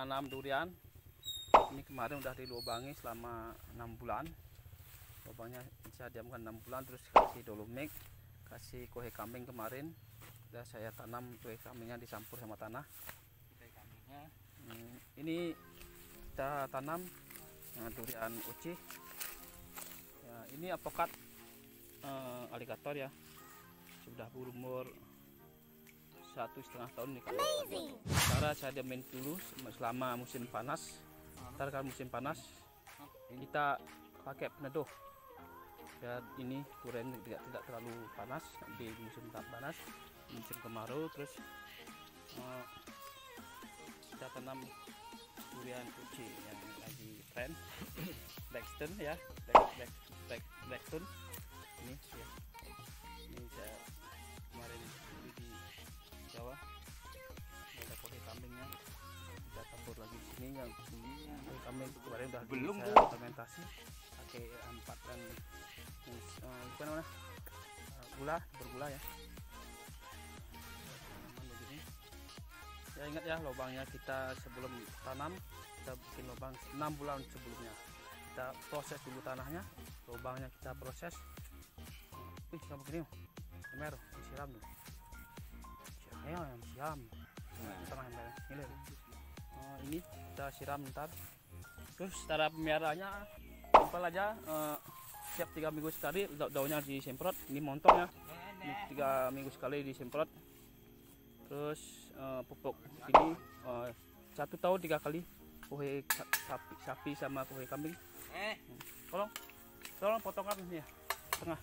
menanam durian. Ini kemarin udah dilubangi selama enam bulan. Lubangnya saya diamkan enam bulan, terus kasih dolomik, kasih kohe kambing kemarin. Udah saya tanam kohe kambingnya disampur sama tanah. Hmm, ini kita tanam nah, durian uci. Ya, ini apokat eh, alligator ya. Sudah berumur satu setengah tahun nih kalau cara saya diamin dulu selama musim panas. Ntar kalau musim panas kita pakai peneduh. Ya ini durian tidak tidak terlalu panas di musim tak panas musim kemarau terus eh, kita tanam durian uci yang lagi tren. Blackstone ya black black black blackstone. Ini ya. Ini kemarin udah Belum, fermentasi pakai empat dan uh, namanya? Eh, gula bergula ya. Ya ingat ya lubangnya kita sebelum tanam kita bikin lubang 6 bulan sebelumnya. Kita proses dulu tanahnya lubangnya kita proses. Wih kamu begini Mer, disiram dulu. Siram, ya, yang siram. Nah, ini kita siram ntar. Terus cara pemeliharaannya simpel aja. eh, setiap tiga minggu sekali da- daunnya disemprot. Ini montong ya. Ini tiga minggu sekali disemprot. Terus eh, pupuk ini eh, satu tahun tiga kali. Kue sa- sapi, sapi sama kue kambing. Eh, Tolong, tolong potong kambing ya. Tengah.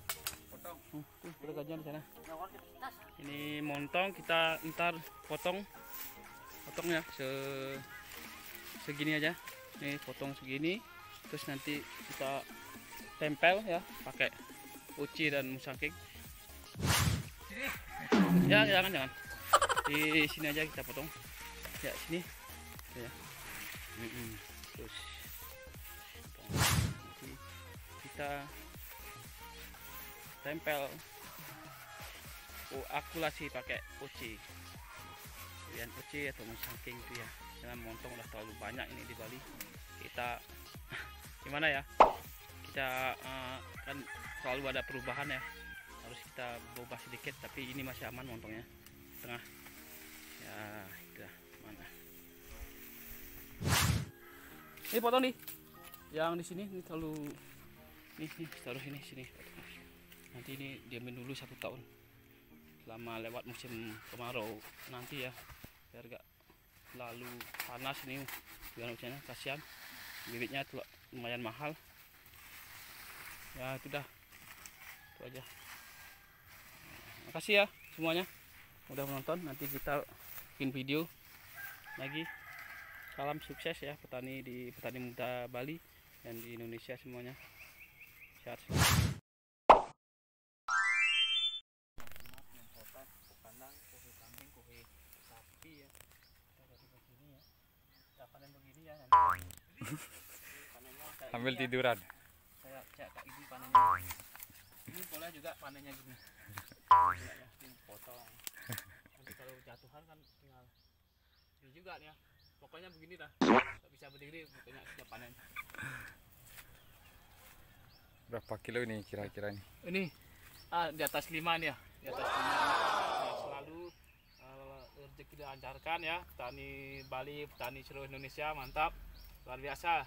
potong. Hmm, tuh, ada gajian di sana. Ini montong kita ntar potong potongnya se segini aja nih potong segini terus nanti kita tempel ya pakai uci dan musangking ya jangan jangan. Di sini aja kita potong. Ya sini. Ya. Terus. Nanti kita tempel akulasi pakai uci. Kemudian uci atau musangking itu ya. Jangan montong udah terlalu banyak ini di Bali kita gimana ya kita eh, kan selalu ada perubahan ya harus kita berubah sedikit tapi ini masih aman montongnya tengah ya itu mana. Ini potong nih yang di sini ini terlalu nih nih taruh sini sini. Nanti ini diamin dulu satu tahun selama lewat musim kemarau nanti ya biar gak lalu panas ini dengan hujannya kasihan bibitnya tuh lumayan mahal. Ya itu dah. Itu aja. Makasih ya semuanya udah menonton. Nanti kita bikin video lagi. Salam sukses ya petani di petani muda Bali dan di Indonesia semuanya. Sehat selalu. Kita dari begini ya kita panen begini ya nanti panennya kayak Ambil ini ya. tiduran. saya cek kak ibu panennya. Ini boleh juga panennya gini. Ya ini potong. Nanti kalau jatuhan kan tinggal ini juga nih ya. Pokoknya begini dah. Nggak bisa berdiri pokoknya sudah panen. Berapa kilo ini kira-kira nih? ini ah di atas lima nih ya. Di atas lima ya, selalu eh, rezeki dilancarkan ya. Petani Bali petani seluruh Indonesia mantap luar biasa